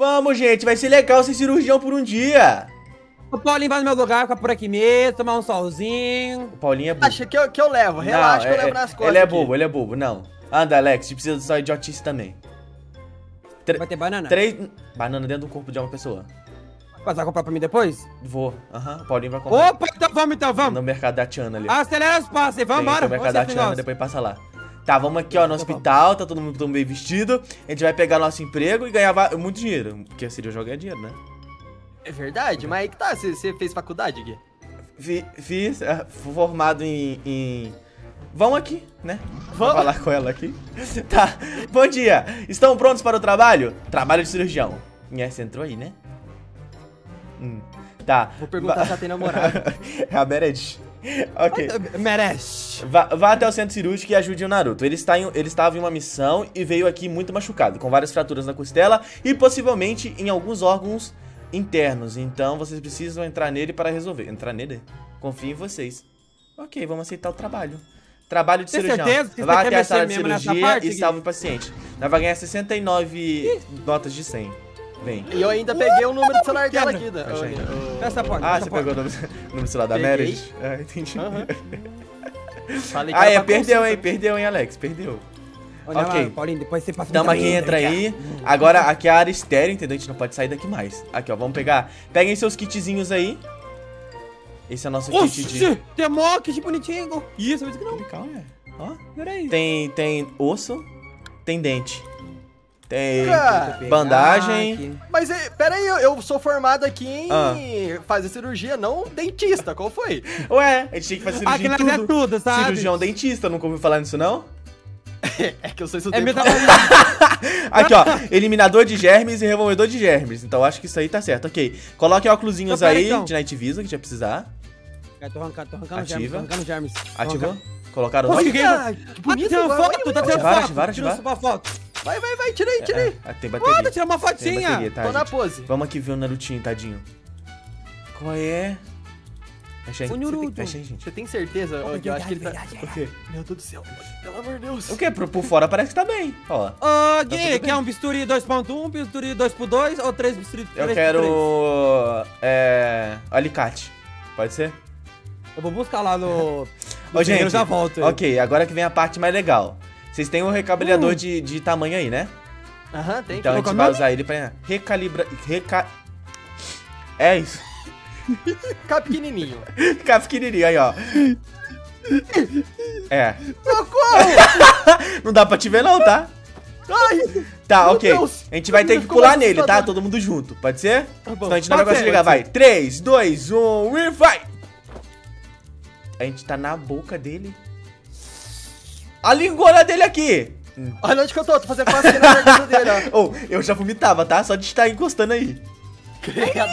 Vamos, gente, vai ser legal ser cirurgião por um dia. O Paulinho vai no meu lugar, ficar por aqui mesmo, tomar um solzinho. O Paulinho é bobo. Acha que eu, que eu levo, relaxa Não, que eu é- levo nas costas. Ele é aqui. bobo, ele é bobo, não. Anda, Alex, a gente precisa só idiotice também. Tre- Vai ter banana? Três. Banana dentro do corpo de uma pessoa. Mas vai comprar pra mim depois? Vou. Aham. O Paulinho vai comprar. Opa, então vamos, então vamos. No mercado da Tiana ali. Acelera os passos aí, vamos embora. tem o mercado da Tiana, depois passa lá. Tá, vamos aqui, ó, no hospital, tá todo mundo tão bem vestido. A gente vai pegar nosso emprego e ganhar muito dinheiro. Porque a cirurgião ganha dinheiro, né? É verdade, mas aí que tá, você fez faculdade, Gui? Fi- Fiz, é, fui formado em. em... Vão aqui, né? Vamos. falar com ela aqui. Tá. Bom dia. Estão prontos para o trabalho? Trabalho de cirurgião. É, você entrou aí, né? Hum. Tá. Vou perguntar se ela tem namorado. é a Meredith. Ok. Merece. Vá, vá até o centro cirúrgico e ajude o Naruto. Ele, está em- ele estava em uma missão e veio aqui muito machucado, com várias fraturas na costela e possivelmente em alguns órgãos internos. Então vocês precisam entrar nele para resolver. Entrar nele? Confio em vocês. Ok, vamos aceitar o trabalho. Trabalho de Tem cirurgião. certeza Vá até a sala de cirurgia parte, e salve o paciente. Nós vai ganhar 69 notas de 100. Vem. E eu ainda peguei o número do celular dela aqui. Da, Achei. ô, ô, Essa porta. Ah, você pegou o número, número do celular da. Meredith? Ah, entendi. Aham. Falei que Ah, é, pra perdeu, consulta. hein? Perdeu, hein, Alex? Perdeu. Olha Ok. lá, Paulinho, depois você passa muita aqui entra aí. Agora aqui é a área estéreo, entendeu? A gente não pode sair daqui mais. Aqui, ó, vamos pegar. Peguem seus kitzinhos aí. Esse é o nosso kit de. Oxi, tem mó kit bonitinho. Isso, eu disse que não. Legal, é. Ó. Peraí. Tem, tem osso, tem dente. Tem Cara, bandagem. aqui. Mas é, pera aí, eu, eu sou formado aqui em Ah. fazer cirurgia, não dentista. Qual foi? Ué, a gente tem que fazer cirurgia em nós é tudo. tudo, sabe? Cirurgião dentista, nunca ouviu falar nisso, não? É que eu se eu É. Aqui, ó, eliminador de germes e removedor de germes. Então acho que isso aí tá certo, ok. Coloque óculosinhos Então, aí então. de Night Vision, que a gente vai precisar. Cara, tô arrancando, tô arrancando Ativa. germes, tô arrancando germes. Ativou? Colocaram o nome? que Ah, que Ah, bonito, tá tirando vai, foto, tá tirando Ativar, foto. ativar, Tirando ativar. Vai, vai, vai, tirei, tirei. Ah, tem Bora, bateria. tirar uma Tem fotinha. bateria, tá, Tô na gente? pose. Vamos aqui ver o Narutinho, tadinho. Qual é? Fecha aí. O Naruto. Fecha aí, gente. Você tem certeza? Ô, Gui, eu acho que ele tá... O quê? Meu Deus do céu. Pelo amor de Deus. O quê? Por, por fora parece que tá bem. Ó. Ô, tudo Gui, quer um bisturi 2.1, um bisturi 2x2 ou 3 bisturi 3x3? Eu quero. É. Alicate. Pode ser? Eu vou buscar lá no... Ô, gente. eu já volto. aí. Ok, agora que vem a parte mais legal. Vocês têm um recalibrador de, de tamanho aí, né? Aham, tem. Então a é gente vai nome? usar ele pra recalibrar. Reca... É isso. Ficar pequenininho. Ficar pequenininho aí, ó. É. Socorro! Não dá pra te ver, não, tá? Ai! Tá, ok. Deus. A gente vai ter que pular nele, tá? Todo mundo junto. Pode ser? Tá bom. Senão a gente não vai conseguir ligar. Vai. 3, 2, 1 e vai! A gente tá na boca dele. A linguona dele aqui! Olha onde que eu tô, tô fazendo quase aqui na garganta dele, ó. Ou, eu já vomitava, tá? Só de estar encostando aí. Credo.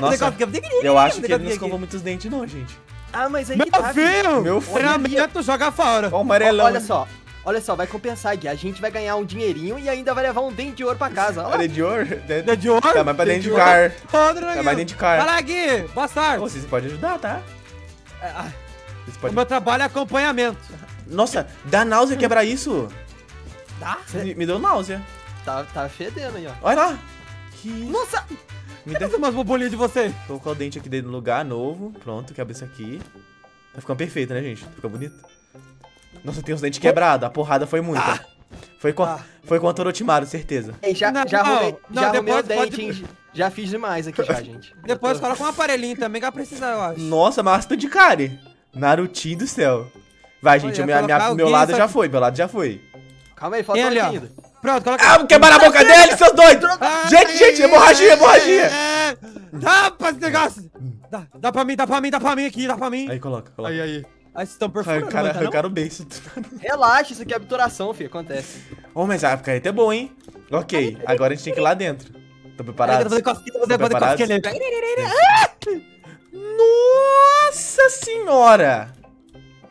Nossa, eu acho que ele não escovou muitos dentes, não, gente. Ah, mas aí Meu que tá, filho. filho! Meu filho. Treinamento, joga fora. Ó o amarelão. Olha só, olha só, vai compensar, Gui. A gente vai ganhar um dinheirinho e ainda vai levar um dente de ouro pra casa. Olha lá. Olha de ouro. Dedo de ouro? Tá mais pra dentro de Dedo de car. Podre, Tá mais dentro de car. Vai lá, Gui. Boa sorte. Vocês podem ajudar, tá? Ah, Vocês O podem... meu trabalho é acompanhamento. Nossa, dá náusea quebrar isso. Dá? Me, me deu náusea. Tá, tá fedendo aí, ó. Olha lá. Que... Nossa! Me deu... Umas bobolinhas de você? Colocar o dente aqui dentro do lugar novo. Pronto, quebra isso aqui. Tá ficando perfeito, né, gente? Fica bonito. Nossa, tem os dentes quebrados. A porrada foi muita. Foi com, Ah. foi com o Torotimaru, certeza. Ei, já, Não, já arrumei, não, já arrumei o depois pode- dente, hein? Já fiz demais aqui já, gente. Depois tô- coloca um aparelhinho também que vai precisar, eu acho. Nossa, mas de cárie. Narutinho do céu. Vai, gente, minha, meu lado só- já foi, meu lado já foi. Calma aí, falta ó. ainda. Pronto, coloca. Ah, vou quebrar a boca dele, seus doidos! Ah, Gente, gente, hemorragia, hemorragia! É, dá pra esse negócio! Dá, dá pra mim, dá pra mim, dá pra mim aqui, dá pra mim. Aí, coloca, coloca. Aí, aí. Aí vocês estão perfurando, cara, não tá, arrancaram o beijo. Relaxa, isso aqui é obturação, filho, acontece. Oh, mas a picareta é boa, hein? Ok, agora a gente tem que ir lá dentro. Tô preparado? vou fazer cosquinha, fazer preparados? cosquinha. Nossa senhora!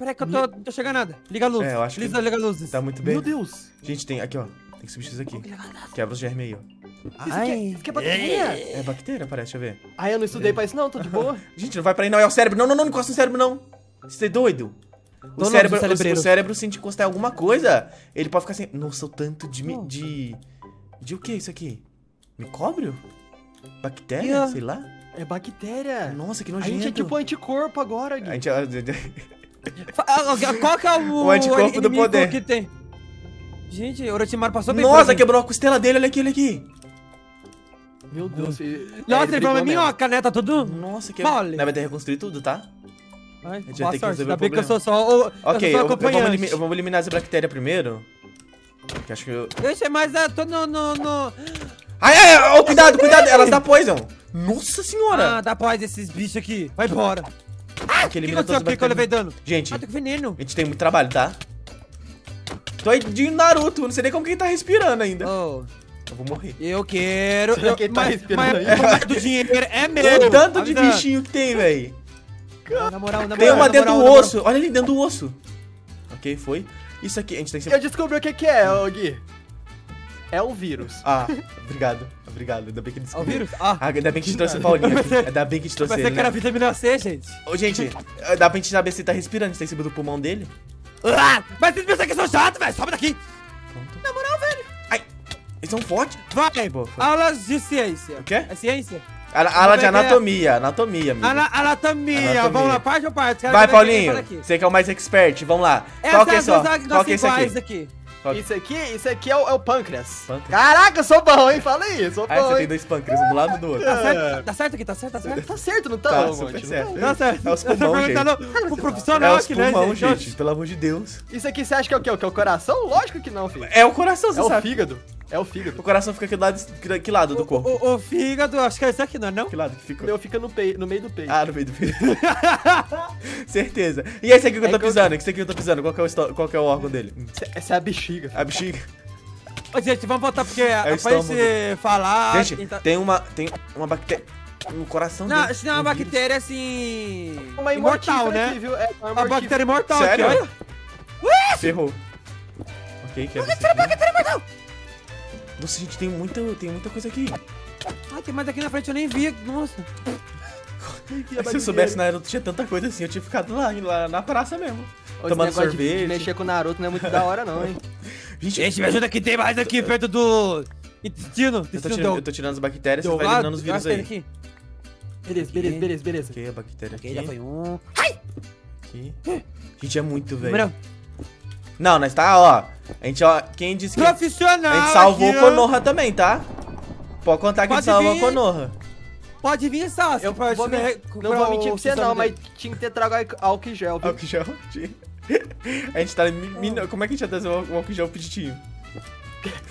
Peraí que eu tô, não tô chegando nada. Liga a luz. É, eu acho que- Liga, a luz. Tá muito bem. Meu Deus! Gente, tem aqui, ó. Tem que subir isso aqui. Quebra os germes aí, ó. Isso aqui, é, isso aqui é bactéria? É bactéria, parece, deixa eu ver. Ah, eu não estudei pra isso não, tô de boa. Gente, não vai pra aí não, é o cérebro. Não, não, não, não encosta no cérebro, não. Você é doido? O Dono cérebro, o, o cérebro, se a gente encostar em alguma coisa, ele pode ficar sem... Nossa, o tanto de... de... De o que isso aqui? Micóbrio? Bactéria? Yeah. Sei lá. É bactéria. Nossa, que A nojento. gente é tipo anticorpo agora, Gui. A gente... Ah, Qual que é o, O anticorpo do poder. que tem? Gente, o Orochimaru passou bem Nossa, quebrou a costela dele, olha aqui, olha aqui. Meu Deus. Nossa, É, ele virou brigou uma mesmo. minhoca, né? Tá tudo... Nossa, que... Mole. Nós vai ter que reconstruir tudo, tá? Ai, gente vai ter que resolver ainda o bem que eu problema. sou só o... Ok, eu sou eu, vamos acompanhante. elimi- eu vou eliminar essa bactéria primeiro. Que acho que eu... Ixi, mas eu tô no... no, no... Ai, ai, ai, oh, cuidado, cuidado, elas dão poison. Nossa senhora. Ah, dá paz esses bichos aqui. Vai embora. Que O que elimina as aqui que eu levei dano? Gente, Ah, tô com veneno. a gente tem muito trabalho, tá? Tô aí de Naruto, não sei nem como que ele tá respirando ainda. Oh, Eu vou morrer. eu quero... Será eu, que ele tá mas, respirando mas aí? o problema do dinheiro é O meu. tanto de bichinho que tem, véi. Na moral, na Tem moral, uma na dentro do moral, na osso. Olha ali dentro do osso. Ok, foi. Isso aqui, a gente tem que Eu descobri o que que é, ô Gui. É um vírus. Ah, obrigado. Obrigado. Ainda bem que moral. Ó, o descobriu. vírus? Ah, Ah, ainda bem que a gente trouxe o Paulinho aqui. Ainda bem que a gente trouxe pensei ele, que era né? vitamina C, gente. Ô, gente, dá pra gente saber se ele tá respirando, se tá em cima do pulmão dele. Ah, mas vocês pensam que eu sou chato, velho. Sobe daqui. Pronto. Na moral, velho. Ai, eles são fortes. Vai. Boa. Aulas de ciência. O quê? É ciência? A aula de vai ver- anatomia, anatomia, amigo. Ana anatomia. Anatomia. Vamos lá, parte ou parte? Vai, Paulinho. Você que é o mais expert, vamos lá. Essa Qual que é é só? duas águas Qual que é esse iguais aqui? aqui. Isso aqui, isso aqui é o, é o pâncreas. Pâncreas. Caraca, eu sou bom, hein? Fala aí, sou Ah, você bom, tem hein? dois pâncreas, um do lado do outro. Tá certo? Tá certo aqui, tá certo, tá certo. Tá certo, não tá, Tá, Monte? Não certo. Tá certo. É os pulmão, perguntando pro É profissional os aqui, né, pulmão, gente? gente, pelo amor de Deus. Isso aqui você acha que é o quê? O que é o coração? Lógico que não, filho. É o coração, você É o sabe. fígado. É o fígado. O coração fica aqui do lado, que, que lado do corpo? O, o, o fígado, acho que é esse aqui, não é não? Que lado que fica? O meu fica no, pei, no meio do peito. Ah, no meio do peito. Certeza. E esse aqui que eu tô É que eu- pisando? Esse aqui que eu tô pisando, qual que é o, qual que é o órgão dele? Essa- é a bexiga. A bexiga. Ô, gente, vamos voltar porque É pra esse falar... Gente, então- tem uma, tem uma bactéria no coração Não, dele. isso não é uma um vírus. bactéria assim... Uma imortal, né? aqui, viu? É uma Uma imortífera. bactéria imortal Sério? aqui, olha. Ferrou. Ok, que é bactéria, bactéria imortal. Nossa, gente, tem muita, tem muita coisa aqui. Ah, tem mais aqui na frente, eu nem vi. Nossa. Se eu soubesse na Naruto tinha tanta coisa assim, eu tinha ficado lá, lá na praça mesmo. Esse tomando de- sorvete. De mexer com o Naruto não é muito da hora, não, hein? Gente, Gente, me ajuda aqui, tem mais aqui perto do... Intestino. eu tô, tirando, eu tô tirando as bactérias, você vai eliminando os vírus Gasta aí. aqui. Beleza, beleza, beleza, beleza. Ok, a bactéria Ok, aqui. já foi um. aqui. Gente, é muito, velho. Não, nós tá, ó. A gente, ó, quem disse que. A Profissional gente salvou aqui, o ó. Konoha também, tá? Pode contar que a gente Pode salvou vir. o Konoha. Pode vir, Sasuke. Eu vou pra não vou o mentir pra você não, mas tinha que ter trago álcool em gel, viu? Álcool gel. A gente tá. mi- mi- Como é que a gente ia trazer o álcool gel peditinho?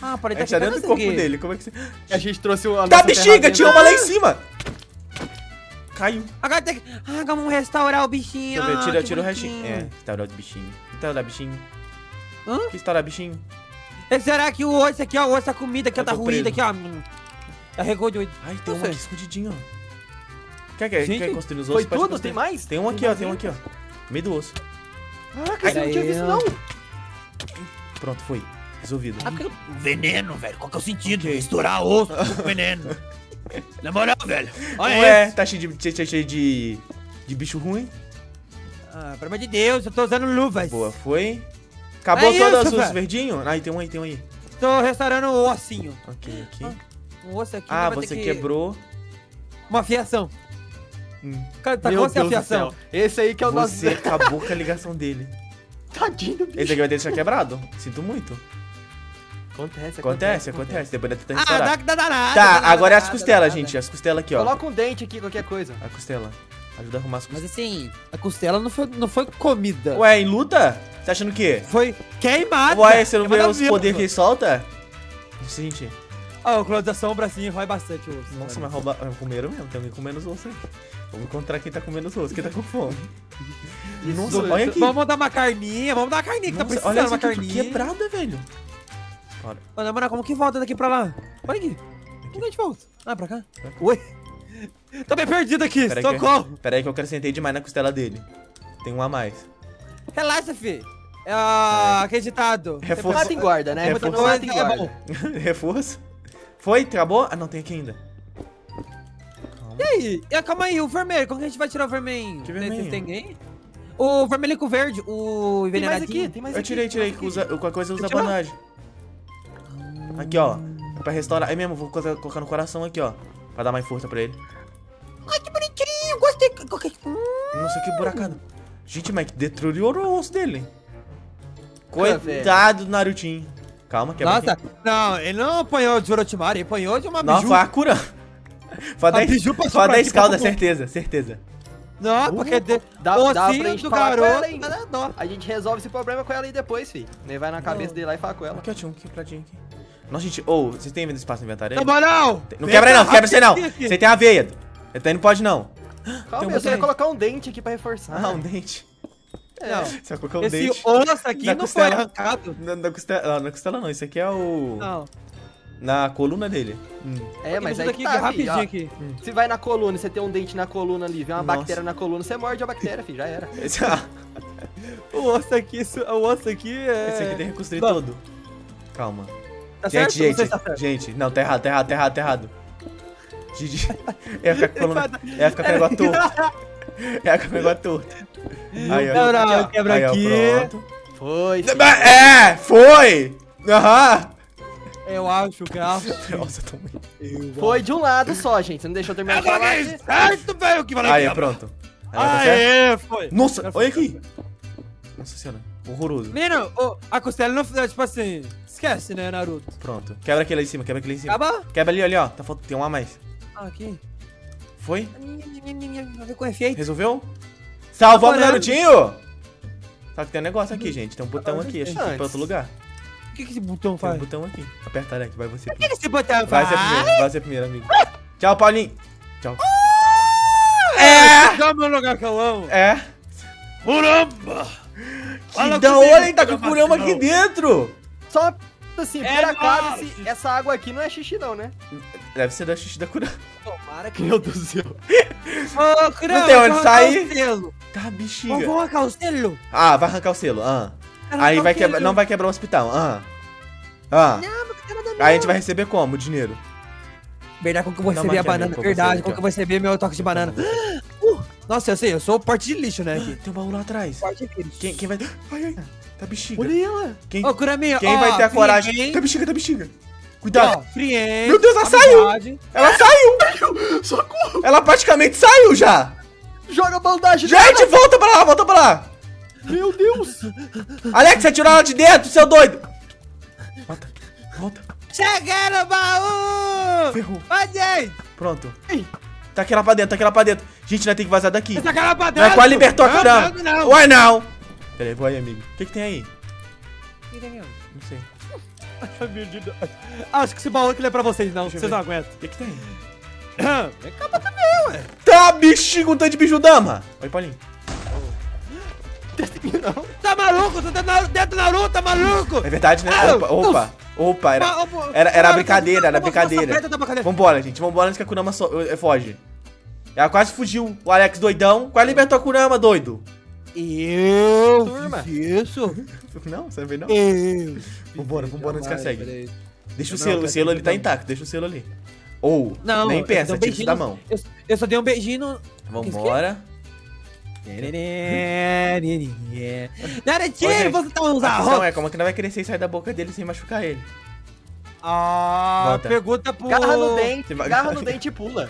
Ah, A pode gente estar tá dentro do corpo dele. Como é que você. A gente trouxe o. a Tá, bexiga! Tinha uma lá em cima! Caiu. Agora tem que... Ah, vamos restaurar o bichinho. Deixa eu ver, Ah, tira, tira o restinho. É, restaurar o bichinho. Restaurar bichinho. Hã? Que restaurar bichinho? E Será que o osso aqui, ó, o osso da comida aqui, ó, Eu tá ruído preso. aqui, ó. Hum. Tá regoido. Ai, tem sei. aqui escondidinho, ó. Quer, quer, Gente, quer construir os ossos? Foi tudo? construir. Tem mais? Tem um aqui, ó. Tem um aqui, ó. Meio do osso. Caraca, você não tinha visto, não. Pronto, foi. Resolvido. Ah, porque... Veneno, velho. Qual que é o sentido? Ok. Misturar osso com veneno. Na moral, velho. Olha Ué, esse. tá cheio de, cheio, cheio de, de bicho ruim. Ah, pelo amor de Deus, eu tô usando luvas. Boa, foi. Acabou É todos isso, os velho. verdinhos? Aí tem um aí, tem um aí. Tô restaurando o ossinho. Ok, aqui. O osso aqui Ah, vai ter você que- quebrou. Uma fiação. Hum. Cara, tá Meu com do fiação. Esse aí que é o nosso... Você acabou com a ligação dele. Tadinho do bicho. Esse aqui vai ter que deixar quebrado. Sinto muito. Acontece, Acontece, acontece. Depois vai tentar Ah, restaurar. dá, dá, dá nada. Tá, dá agora é as costelas, gente. As costelas aqui, ó. Coloca um dente aqui, qualquer coisa. A costela. Ajuda a arrumar as Mas costelas. assim, a costela não foi, não foi comida. Ué, em luta? Você tá achando o quê? Foi queimada. Ué, você não vê os poderes que ele solta? Gente, Ah, o da sombra assim rói bastante o osso. nossa, mas rouba... comeram mesmo. Tem alguém comendo os ossos aí. Vamos encontrar quem tá comendo os ossos, quem tá com fome. Nossa, Isso, olha aqui. Vamos montar uma carninha, vamos dar uma carninha que tá Nossa, precisando, olha uma essa aqui, carninha. quebrada, velho. Ô, na moral, como que volta daqui pra lá? Olha aqui. Como é que volta? Ah, pra cá? Oi. Tô bem perdido aqui, Pera aí que- socorro. Pera aí que eu acrescentei demais na costela dele. Tem um a mais. Relaxa, fi. É ah, acreditado. Reforço. Mata em guarda, né? Reforço. Mata em É guarda. Reforço. Foi? Acabou? Ah, não, tem aqui ainda. Calma. E aí? E, calma aí, o vermelho, como que a gente vai tirar o vermelho? Que Tem- vermelho? Tem ninguém? O vermelho com o verde, o Tem mais envenenadinho. aqui, tem mais Eu aqui. tirei, tem tirei. aqui. Usa, qualquer coisa usa Tirou? banagem. Aqui, ó. Pra restaurar. É mesmo, vou colocar no coração aqui, ó. Pra dar mais força pra ele. Ai, que bonitinho, gostei. Nossa, que buracada. Gente, mas que destruiu o osso dele. velho. Coitado do Narutinho. Calma, quebra Nossa, aqui. não, ele não apanhou de Orochimaru, ele apanhou de uma Não, biju. foi a cura. Foi a A 10, biju passou foi a por 10 aqui, caldas, passou por- certeza, certeza. Não, porque de... Dá- o dá pra gente do falar com ela garoto ainda. dó. A gente resolve esse problema com ela aí depois, fi. Nem vai na cabeça dele lá e fala com ela. Aqui, ó, tinha um quebradinho aqui. Nossa, gente, ô, vocês têm vendo espaço no inventário aí? Não, mas não! Não quebra não, quebra você não. Aqui. Você tem a veia. Você não pode não. Calma, um eu só ia colocar um dente aqui pra reforçar. Ah, um dente. Não. Você vai colocar um Esse dente. osso aqui Na não foi costela. arrancado. Na, na costela, ah, na costela não, isso aqui é o... Não. Na coluna dele. Hum. É, mas aí daqui que tá, é rapidinho aqui. Se vai na coluna, você tem um dente na coluna ali, vem uma Nossa. bactéria na coluna, você morde a bactéria, fi, já era. Esse, ah, O osso aqui, isso- o osso aqui é... esse aqui tem que reconstruir Não. todo. Calma. Tá gente, certo? Não gente, tá gente. Não, tá errado, tá errado, tá errado, tá errado. Gigi. Ia ficar com. Ia ficar com o negócio torto. Ficar com o negócio torto. Aí, ó. Aqui, ó. quebra Aí, ó, aqui. pronto. Foi, fi. É, foi! Aham! Eu acho que acho. Nossa, eu tô muito... Foi de um lado só, gente. Você não deixou terminar de falar. aqui. certo, velho, que vai Aí, pronto. Aí, certo? Aê, foi. Nossa, olha aqui. Nossa senhora, horroroso. Menino, a costela não... Tipo assim... Esquece, né, Naruto? Pronto. Quebra aquele lá em cima, quebra aquele lá em cima. Acaba? Quebra ali, ali, ó. Tá faltando. Tem um a mais. Ah, aqui. Foi? Vai com efeito. Resolveu? Salvamos o. Narutinho! Só que tem um negócio aqui, gente. Tem um botão aqui. Acho que tem pra outro lugar. O que que esse botão Tem um faz? botão aqui. Aperta, Alex. Vai você O que que esse botão Vai faz? ser primeiro. Vai ser primeiro, amigo. Tchau, Paulinho. Tchau. É! Dá meu lugar que eu amo. É. Caramba! Que da hora, hein? Tá com o curama aqui dentro. Só assim, É por acaso, nóis. esse- essa água aqui não é xixi não, né? Deve ser da xixi da cura. Tomara que... Meu Deus do céu. Ô, Crão, Não tem onde sair. arrancar o selo. Tá, bexiga. vamos arrancar o selo. Ah, vai arrancar o selo. Ah. Arrancar Aí vai selo. quebrar. Não vai quebrar o hospital. Ah. Ah. Não, nada Aí a gente vai receber como? O dinheiro. Verdade, como que eu vou receber a banana? Verdade, como que eu vou receber meu toque de banana? Uh, nossa, eu sei, eu sou parte de lixo, né? Aqui. Tem um baú lá atrás. Parte de lixo. Quem, quem vai. Ai, ai. Tá bexiga. Olha ela. Quem, Ô, Curaminho, quem ó, vai ter a coragem. Tá bexiga, tá bexiga. Ó, Cuidado. friend, Meu Deus, ela saiu. Ela saiu. Socorro. Ela praticamente saiu já. Joga a bandagem Gente, volta pra lá, volta pra lá. Meu Deus. Alex, você tirou ela de dentro, seu doido. Volta, volta. Cheguei no baú! Ferrou. Vai, gente! Pronto. Ei. Tá aqui lá pra dentro, tá aqui lá pra dentro. Gente, nós tem que vazar daqui. Essa cara pra Não dentro! é quase libertou a Não, curama. não, não. Ué, não. Peraí, vou aí, amigo. O que que tem aí? Não sei. Ai, meu Deus. Acho que esse baú aqui não é pra vocês, não. Deixa Vocês não aguentam. O que que tem? Cá pra também, ué. Tá, bexiga, um tanto de bicho dama. Oi, Paulinho. Não. Tá maluco? Você tá dentro do Naruto, tá maluco? É verdade, né? Ah, Opa, opa. Opa, era, era, era brincadeira, era brincadeira. da. Vambora, gente. Vambora antes que a Kurama so- eh, foge. Ela quase fugiu. O Alex doidão. Quase libertou a Kurama, doido. Eu Turma. fiz isso? Não, você não vê não? Eu. Vambora, vambora antes que ela segue. Deixa o Não, selo, o peraí, selo ali tá não. intacto. Deixa o selo ali. Ou, Não, nem dei um tira isso beijinho da mão. Eu, eu só dei um beijinho no... Vambora. Narutinho, você tá usando A roupa? é como é que não vai crescer e sair da boca dele sem machucar ele. Ah, Volta. pergunta pro... Garra no dente, garra no dente e pula.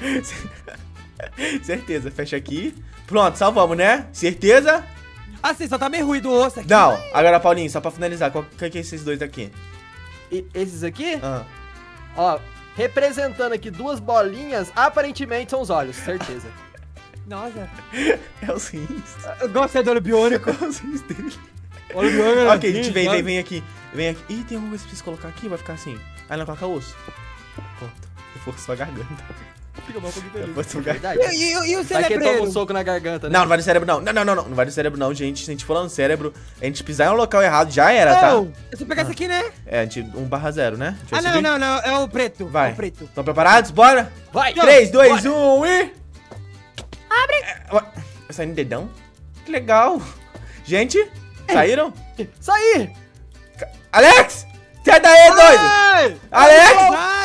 Certeza, fecha aqui. Pronto, salvamos, né? Certeza? Assim, só tá meio ruído o osso aqui. Não. Agora, Paulinho, só pra finalizar, qual que que é esses dois aqui? E esses aqui, Ah. ó, representando aqui duas bolinhas, aparentemente são os olhos, certeza. Nossa, É os rins. eu gosto do olho biônico. É os rins dele. Olho biônico. ok, gente, vem, vem, vem aqui. Vem aqui. Ih, tem alguma coisa que preciso colocar aqui? Vai ficar assim. Aí não coloca osso. Pronto. Reforçou sua garganta. Fica feliz. Reforçou sua garganta. Verdade. E, e, e o Vai que toma um soco na garganta, né? Não, não vai no cérebro não. Não, não, não, não. Não vai no cérebro não, gente. Se a gente for lá no cérebro, a gente pisar em um local errado, já era, tá? Oh, é só pegar esse aqui, né? É, a gente 1 barra 0, né? Deixa eu Ah, não, subir. não, não, é o preto. Vai. É o preto. Estão preparados? Bora? Vai! 3, 2, 1 e... Abre! Vai sair no dedão? Que legal. Gente, saíram? Saí! Alex! Sai daí, doido! Ai! Alex! Ah,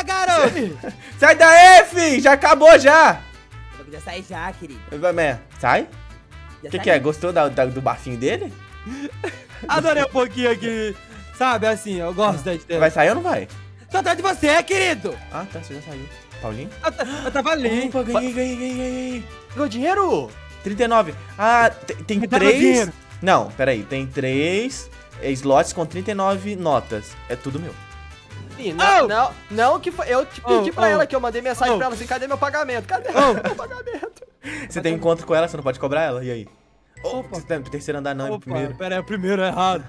Sai daí, fi! Já acabou já! Já sai já, querido. Sai? O que, que é? Gostou da- da- do bafinho dele? Adorei um pouquinho aqui. Sabe, assim, eu gosto da Vai sair ou não vai? Tô atrás de você, querido. Ah, tá, você já saiu. Paulinho? Eu, eu tava ali. Opa, ganhei, ganhei, ganhei, ganhei. Ganhou dinheiro? 39. Ah, te- tem três... Não, peraí. Tem três slots com 39 notas. É tudo meu. Ih, não, Oh! não, não que foi. Eu te pedi Oh, pra oh. ela que eu mandei mensagem Oh. pra ela assim: cadê meu pagamento? Cadê Oh. meu pagamento? Você tem encontro com ela, você não pode cobrar ela? E aí? Opa. Você tá terceiro andar, não, é Opa, primeiro. pera aí, o primeiro é errado.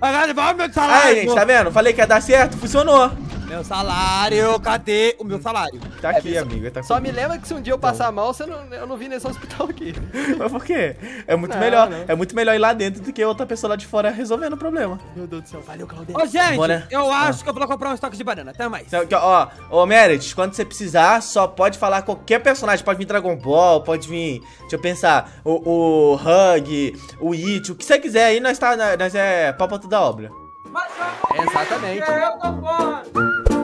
Agora devolve meu salário. Aí, gente, pô. tá vendo? Falei que ia dar certo, funcionou. Meu salário, cadê o meu salário? Tá aqui, amigo. Tá Só comigo. me lembra que se um dia eu passar mal, você não, eu não vi nesse hospital aqui. Mas por quê? É muito Não, melhor. não. É muito melhor ir lá dentro do que outra pessoa lá de fora resolvendo o problema. Meu Deus do céu, valeu, Claudete. Ô, gente, Bora. eu acho que eu vou comprar um estoque de banana. Até mais. Então, aqui, ó, ó, Meredith, quando você precisar, só pode falar qualquer personagem. Pode vir Dragon Ball, pode vir. Deixa eu pensar. O, o Hug, o It, o que você quiser aí, nós, tá, nós é pau pra toda obra. Mas eu Exatamente. Eu.